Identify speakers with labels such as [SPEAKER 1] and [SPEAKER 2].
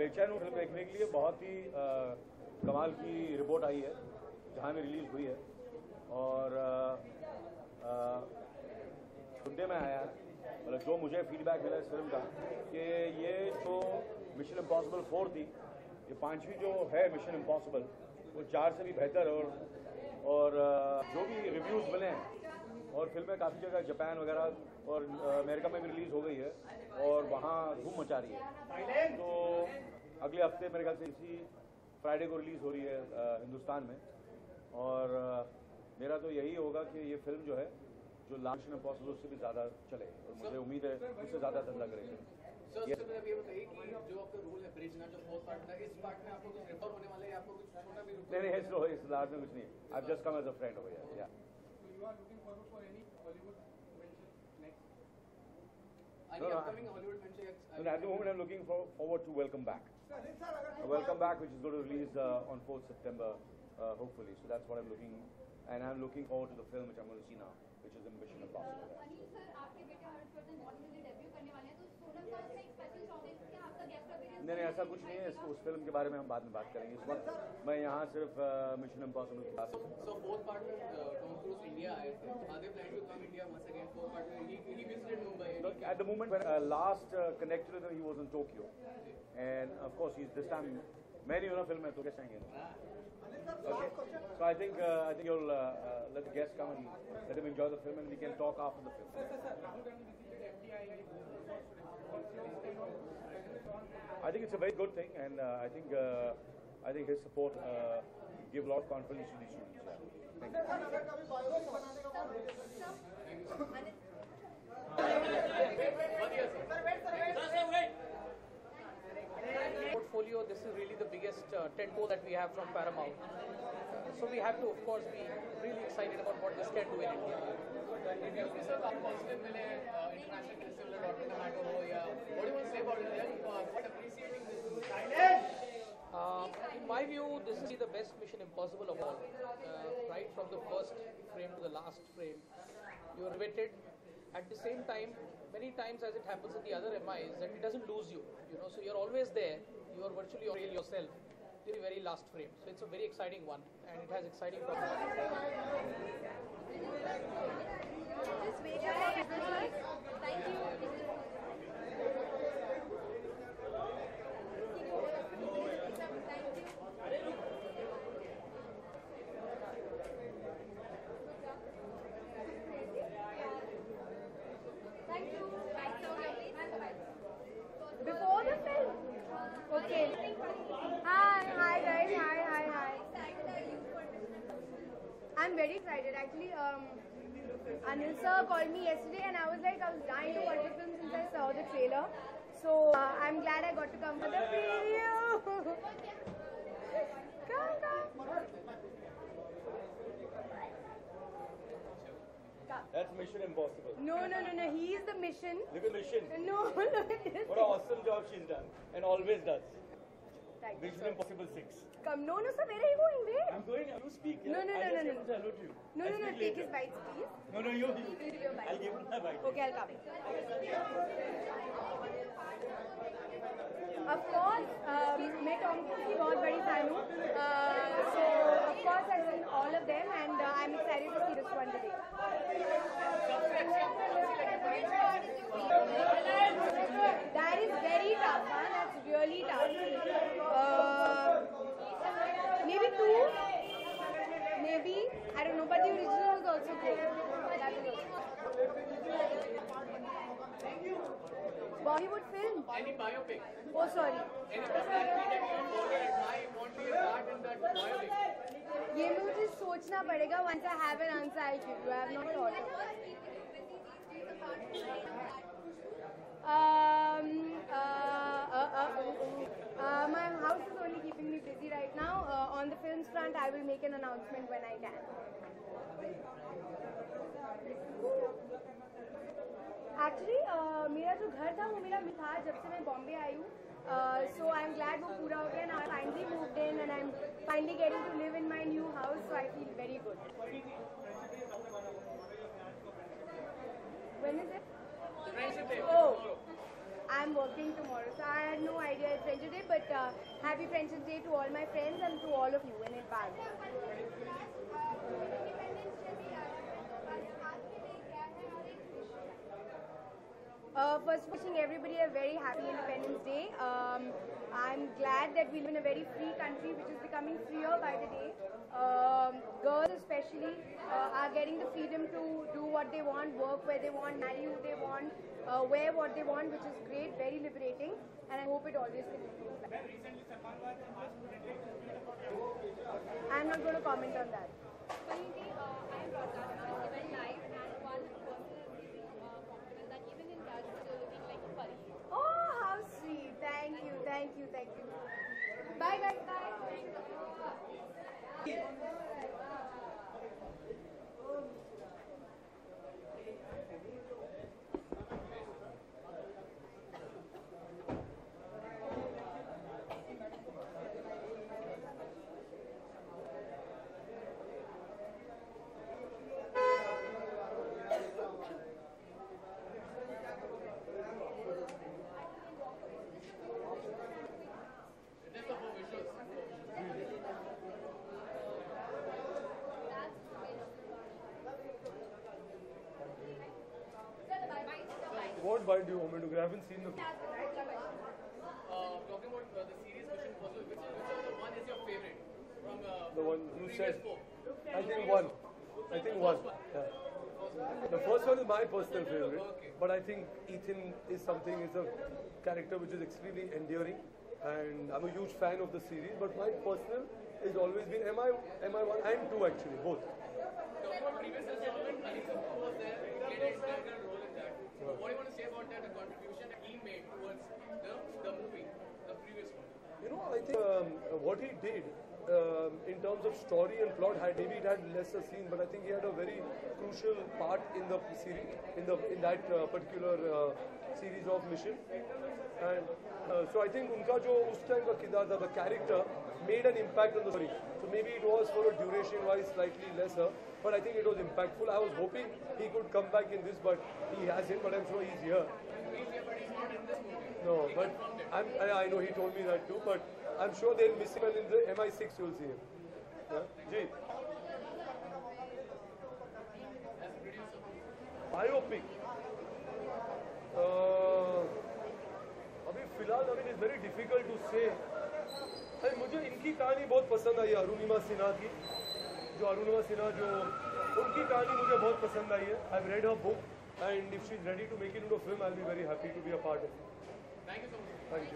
[SPEAKER 1] बेचैन फ़िल्म देखने के लिए बहुत ही अ, कमाल की रिपोर्ट आई है जहाँ में रिलीज़ हुई है। और मुद्दे में आया मतलब जो मुझे फीडबैक मिला इस फ़िल्म का कि ये जो मिशन इम्पॉसिबल फोर थी ये पांचवी जो है मिशन इम्पॉसिबल वो चार से भी बेहतर और और जो भी रिव्यूज़ मिले हैं और फ़िल्में काफ़ी जगह जापान वगैरह और अमेरिका में भी रिलीज़ हो गई है और वहाँ धूम मचा रही है। तो अगले हफ़्ते मेरे ख्याल से इसी फ्राइडे को रिलीज़ हो रही है हिंदुस्तान में। और मेरा तो यही होगा कि ये फ़िल्म जो है जो लास्ट में पॉसिबल उससे भी ज़्यादा चले। और मुझे उम्मीद है उससे ज़्यादा धंधा करेगी।
[SPEAKER 2] सर ये बताइए कि जो आपका रोल है ब्रिज ना जो फोर्थ पार्ट था इस पार्ट में आपको कुछ रेफर होने वाला है या आपको कुछ छोटा भी
[SPEAKER 1] नहीं नहीं इस इस लास्ट में कुछ नहीं। I just come as a friend हो गया
[SPEAKER 3] any
[SPEAKER 1] No, no,
[SPEAKER 2] upcoming Hollywood mention
[SPEAKER 1] So at the moment, I'm looking for, forward to Welcome Back. Uh, Welcome Back, which is going to release uh, on 4th September, uh, hopefully. So that's what I'm looking, and I'm looking forward to the film which I'm going to see now, which is Mission Impossible.
[SPEAKER 4] Anil sir आपके बेटे हर्षवर्धन बॉलीवुड में debut करने वाले हैं तो सोनम का उसका एक स्पेशल सॉन्ग है क्या आपका गेस्ट अपीयरेंस
[SPEAKER 1] नहीं नहीं ऐसा कुछ नहीं है इसको उस फिल्म के बारे में हम बाद में बात करेंगे इस वक्त मैं यहाँ सिर्फ मिशन इम्पॉसिबल की बात
[SPEAKER 2] So fourth part में टॉम क्रूज इंडिया आए थे are they plan to come India once
[SPEAKER 1] at the moment when uh, last uh, connected with him, he was in Tokyo, and of course he's this time. मैंने you know film में तो कैसे आएंगे? Okay. So I think uh, I think you'll uh, uh, let the guests come and let him enjoy the film, and we can talk after the film.
[SPEAKER 3] Rahul Gandhi visited FDI.
[SPEAKER 1] I think it's a very good thing, and uh, I think uh, I think his support uh, give a lot of confidence to the students. Yeah. Thank you.
[SPEAKER 5] have from Paramount. So we have to, of course, be really excited about what this can do in India. Uh, in my view, this is the best Mission Impossible of all. Uh, right from the first frame to the last frame, you are riveted. At the same time, many times as it happens in the other MIs, that it doesn't lose you. You know, so you're always there. You are virtually yourself the very last frame. So it's a very exciting one, and it has exciting.
[SPEAKER 6] Before the film? Okay. Hi, hi guys, hi, hi, hi. I'm very excited. Actually, um, Anil sir called me yesterday and I was like, I was dying to watch the film since I saw the trailer. So uh, I'm glad I got to come for the preview. come, come.
[SPEAKER 1] That's Mission Impossible.
[SPEAKER 6] No, no, no, no. He is the mission.
[SPEAKER 1] Look at Mission.
[SPEAKER 6] No, look at this.
[SPEAKER 1] What an awesome job she's done, and always does.
[SPEAKER 6] Thank you,
[SPEAKER 1] Mission
[SPEAKER 6] sir.
[SPEAKER 1] Impossible Six.
[SPEAKER 6] Come, no, no, sir. Where are you going? Wait.
[SPEAKER 1] I'm going. You speak.
[SPEAKER 6] No, no,
[SPEAKER 1] I
[SPEAKER 6] no,
[SPEAKER 1] just
[SPEAKER 6] no,
[SPEAKER 1] came
[SPEAKER 6] no.
[SPEAKER 1] to say hello to you.
[SPEAKER 6] No,
[SPEAKER 1] I'll
[SPEAKER 6] no, no.
[SPEAKER 1] speak
[SPEAKER 6] Take
[SPEAKER 1] later.
[SPEAKER 6] his bites, please.
[SPEAKER 1] No, no, you.
[SPEAKER 6] Give your bite.
[SPEAKER 1] I'll give him my bite.
[SPEAKER 6] Okay, I'll come. Of course, uh, मैं Tom cruise की बहुत बड़ी fan हूँ सो of course I've seen all of them and uh, I'm excited to see this one today. Bollywood film.
[SPEAKER 2] any biopic
[SPEAKER 6] Oh, sorry.
[SPEAKER 2] any personality that you forward and why want to be a part in that biopic
[SPEAKER 6] ये मुझे सोचना पड़ेगा once I have an answer I'll give you. I have not thought. Um, uh, uh, uh, uh, my house is only keeping me busy right now. Uh, on the films front, I will make an announcement when I can. Actually मेरा जो घर था वो मेरा था जब से मैं बॉम्बे आई हूँ। सो आई एम ग्लैड वो पूरा हो गया। And I finally move in and I am finally getting to live in my new house so I
[SPEAKER 2] feel very
[SPEAKER 6] good I am working to tomorrow so I had no idea it friend day but happy friendship day to all my friends and to all of you and it bye Uh, first, wishing everybody a very happy Independence Day. Um, I'm glad that we live in a very free country, which is becoming freer by the day. Um, girls, especially, uh, are getting the freedom to do what they want, work where they want, marry who they want, uh, wear what they want, which is great, very liberating, and I hope it always continues. I'm not going to comment on that.
[SPEAKER 4] Currently, uh, I am broadcasting this event live, and one person is giving uh, compliment that even in dark, you're looking like a pari.
[SPEAKER 6] Oh, how sweet. Thank you, thank you, thank you. Bye, guys. Bye.
[SPEAKER 2] Just the whole visuals.
[SPEAKER 7] What bite do you want me to get? I haven't seen the.
[SPEAKER 2] Uh, talking about uh, the series Mission Impossible, which, which of the one is your favorite from uh,
[SPEAKER 7] The one you said.
[SPEAKER 2] four?
[SPEAKER 7] I think one. I think one. Yeah. The first one is my personal favorite, but I think Ethan is something, is a character which is extremely endearing, and I'm a huge fan of the series. But my personal has always been MI, MI1 and 2 actually, both.
[SPEAKER 2] What do want to say about that, the contribution that he made towards the, the movie, the previous one?
[SPEAKER 7] You know, I think um, what he did um, in terms of story and plot had maybe it had lesser scene, but I think he had a very crucial part in the series, in the in that uh, particular uh, series of mission. And uh, so I think unka jo us time ka kidar tha, the character made an impact on the story. So maybe it was for a duration wise slightly lesser, but I think it was impactful. I was hoping he could come back in this, but he hasn't. But I'm sure he's here. No, but I'm, I, I know he told me that too. But I'm sure they'll miss him, and in the MI6 you'll see him. Yeah? Jeet. Biopic. Very difficult to say अरे मुझे इनकी कहानी बहुत पसंद आई अरुणिमा सिन्हा की। जो अरुणिमा सिन्हा जो उनकी कहानी मुझे बहुत पसंद आई है। I read her book and if she is ready to make in film I be very happy to be a part of
[SPEAKER 2] thank you so much
[SPEAKER 7] thank you